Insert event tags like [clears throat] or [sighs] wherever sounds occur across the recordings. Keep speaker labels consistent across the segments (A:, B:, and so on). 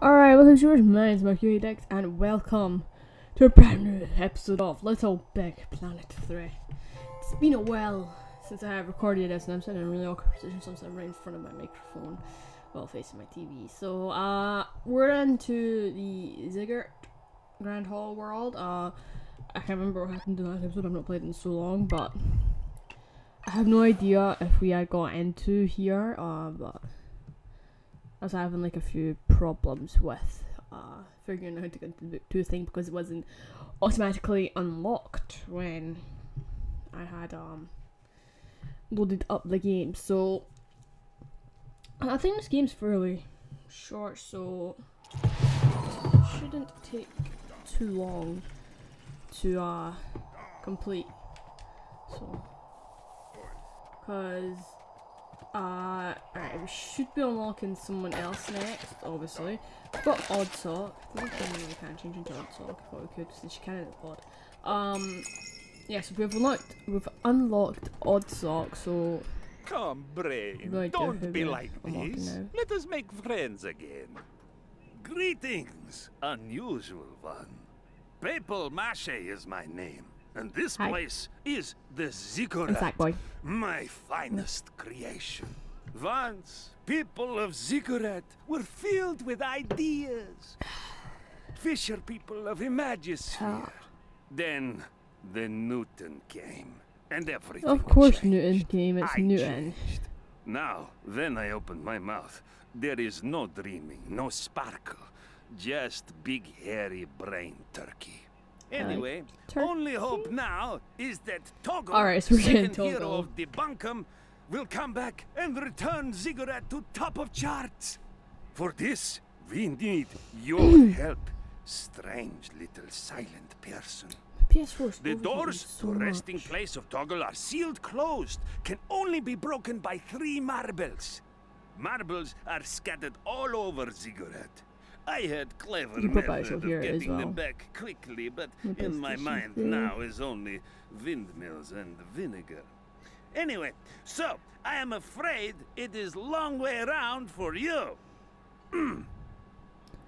A: Alright, well, it's yours, my name's Mercury Dex, and welcome to a brand new episode of Little Big Planet 3. It's been a while since I have recorded this, and I'm sitting in a really awkward position, so I'm sitting right in front of my microphone while facing my TV. So, uh, we're into the Ziggurat Grand Hall world. Uh, I can't remember what happened in the last episode, I've not played in so long, but I have no idea if we had got into here, uh, but I was having like a few problems with uh, figuring out how to get into the thing because it wasn't automatically unlocked when I had um loaded up the game. So I think this game's fairly short, so shouldn't take too long to uh complete. So because uh, alright, we should be unlocking someone else next, obviously. We've got Odd Sock. I think we can't change into Odd Sock. I thought we could, since she can in the pod. Um, yeah, so we've unlocked, we've unlocked Odd Sock, so...
B: Come, Brain,
A: uh,
B: don't be like this.
A: now?
B: Let us make friends again. Greetings, unusual one. Papa Mache is my name, and this
A: Hi.
B: place is the Ziggurat, my finest creation. Once, people of Ziggurat were filled with ideas. Fisher people of Imagisphere. Ah. Then, the Newton came, and everything
A: Of course
B: changed.
A: Newton came, it's
B: I
A: Newton.
B: changed. Now, then I opened my mouth. There is no dreaming, no sparkle, just big hairy brain turkey. Anyway, only hope now is that Toggle,
A: Alright, so we're
B: second hero of the Bunkum, will come back and return Ziggurat to top of charts. For this, we need your [clears throat] help, strange little silent person.
A: PS4 's
B: The doors
A: so
B: to resting
A: much.
B: place of Toggle are sealed closed, can only be broken by three marbles. Marbles are scattered all over Ziggurat. I had clever
A: You put
B: method
A: Bishop
B: of
A: here as
B: getting them back quickly, but
A: With
B: in my mind
A: 3.
B: now is only windmills and vinegar. Anyway, so I am afraid it is long way around for you. [clears throat]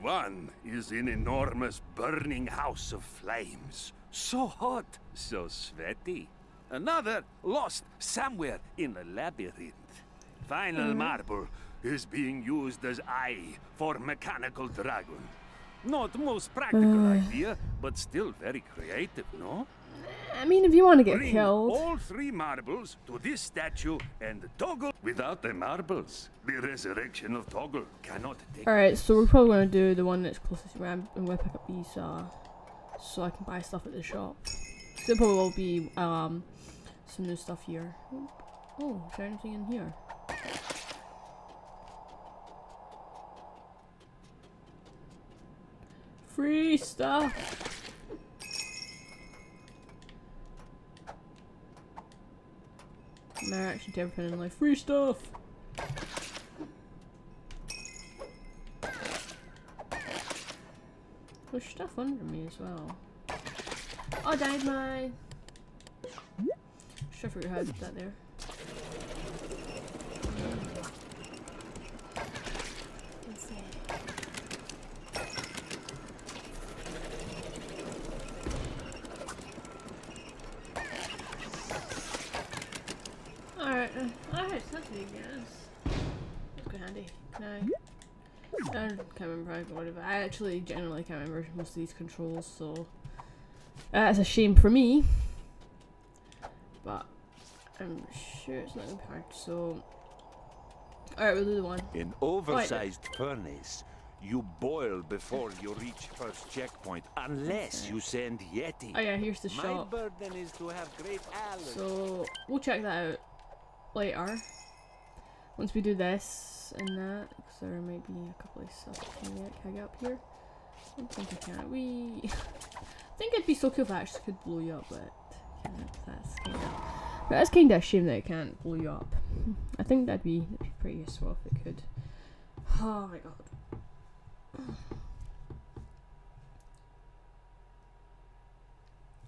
B: One is an enormous burning house of flames. So hot, so sweaty. Another lost somewhere in a labyrinth. Final mm-hmm. marble is being used as eye for mechanical dragon. Not most practical idea, but still very creative, no?
A: I mean, if you want to get
B: Bring
A: killed.
B: all three marbles to this statue and Toggle. Without the marbles, the resurrection of Toggle cannot take
A: Alright, so we're probably going to do the one that's closest to me. I'm, going to pick up these, uh, so I can buy stuff at the shop. There probably will be, um, some new stuff here. Oh, is there anything in here? Free stuff! My reaction to everything in life. Free stuff! There's stuff under me as well. Oh, died my. For your head that there see. Alright, uh, alright, so that's yes. That's good handy. Can I? I can't remember how I actually generally can't remember most of these controls, so that's a shame for me. But I'm sure it's not gonna be hard. So, all right, we'll do the one.
C: In oversized furnace. You boil before you reach first checkpoint, unless you send Yeti.
A: Oh yeah, here's the
C: My
A: shop.
C: burden is to have great allergy.
A: So we'll check that out later. Once we do this and that, because there might be a couple of stuff. I can I get up here? I think I can. We. [laughs] I think it'd be so cool if I actually could blow you up, but. That's kind of. That's kind of a shame that it can't blow you up. [laughs] I think that'd be that'd be pretty useful if it could. [sighs] Oh my god. [sighs]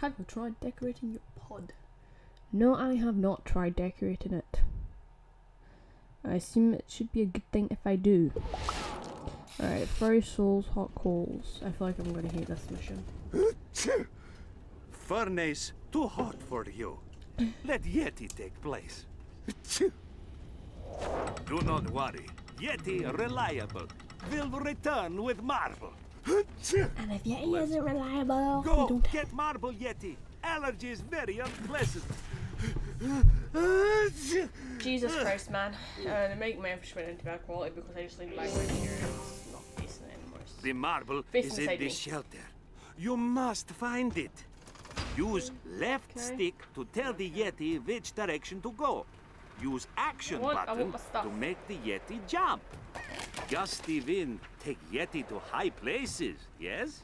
A: Have you tried decorating your pod? No, I have not tried decorating it. I assume it should be a good thing if I do. Alright, furry souls, hot coals. I feel like I'm gonna hate this mission.
B: Furnace too hot for you. Let Yeti take place. Do not worry. Yeti reliable. Will return with marble.
A: And if Yeti isn't reliable,
B: Go get marble, Yeti. Allergy is very unpleasant.
A: Jesus Christ, man. Uh, they make my went into bad quality because I just back right here it's not it anymore.
B: The marble is in the
A: me.
B: shelter. You must find it. Use left
A: Okay.
B: stick to tell the Yeti which direction to go. Use action
A: want-
B: button to make the Yeti jump. Gusty wind take Yeti to high places, yes?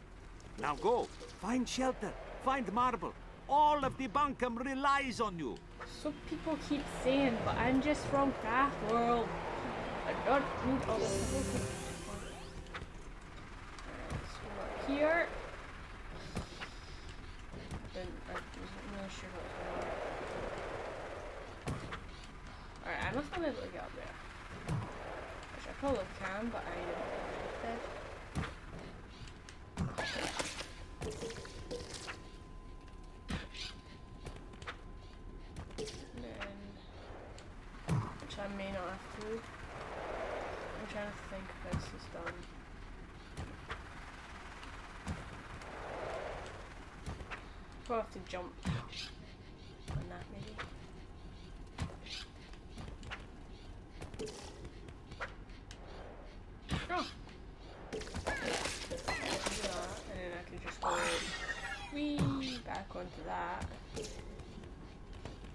B: Now go. Find shelter. Find marble. All of the bunkum relies on you.
A: So people keep saying, but I'm just from Craft World. I don't need all this stuff. Alright, let's go up here. Then I wasn't really sure what was going on. Alright, I must not be able to get up there. Which I probably can, but I don't know if And then, which I may not have to. I'm trying to think this is done. Probably have to jump on that maybe. Oh. And then I can just go wee back onto that.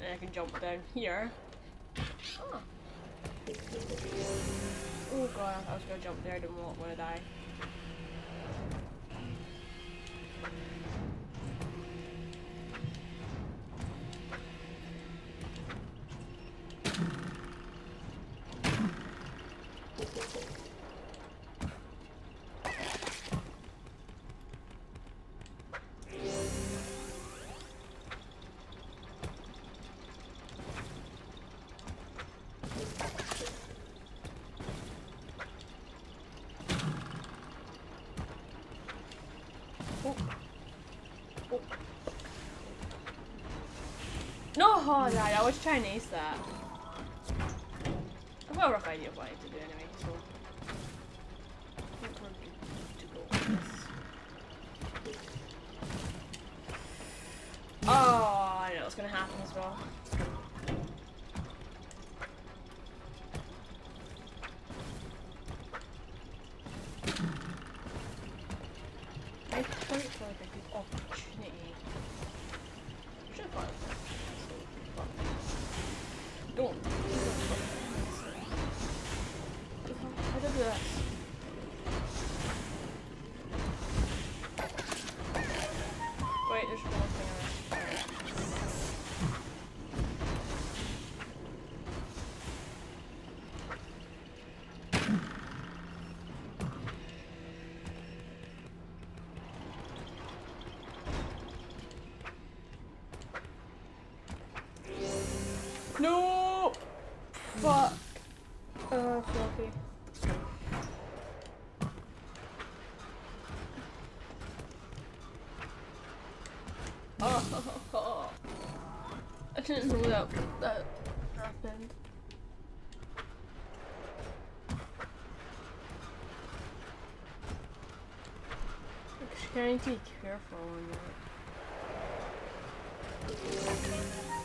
A: And I can jump down here. Oh. Oh god, I was gonna jump there, I didn't want to die. No, oh, right, I was trying to ace that. I've got a rough idea of what I need to do anyway, so. I think we're good to go with this. Oh, I know what's gonna happen as well. No! Fuck. Uh, floppy. Oh, [laughs] I didn't know that that happened. Gotta need to be careful on that.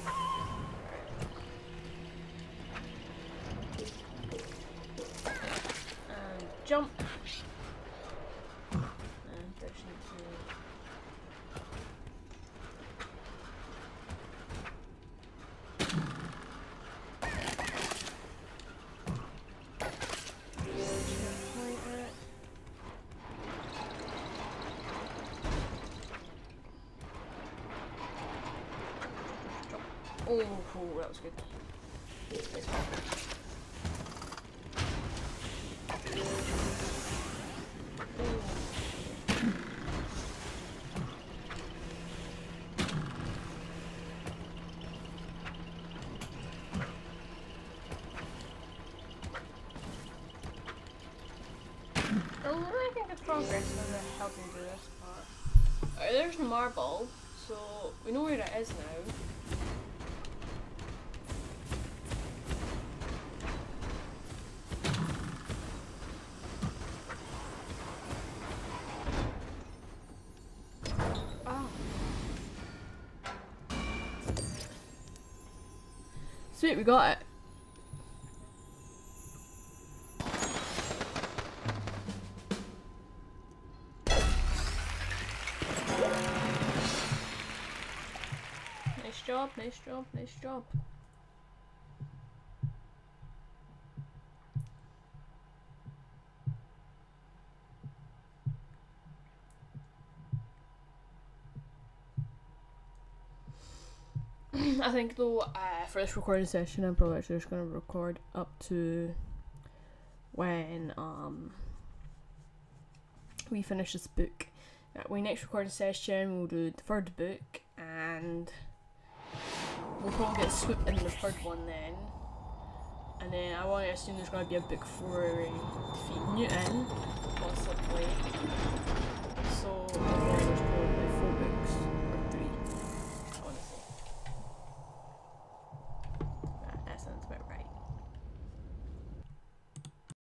A: Oh, that was good. Nice one. I think it's progress for helping do this part. Alright, there's the marble, so we know where it is now. Sweet, we got it. Nice job, nice job, nice job. [clears throat] I think though uh, for this recording session, I'm probably actually just going to record up to when um, we finish this book. Uh, At my next recording session, we'll do the third book, and we'll probably get swooped in the third one then. And then I want to assume there's going to be a book for defeat Newton, possibly. So, there's probably four books.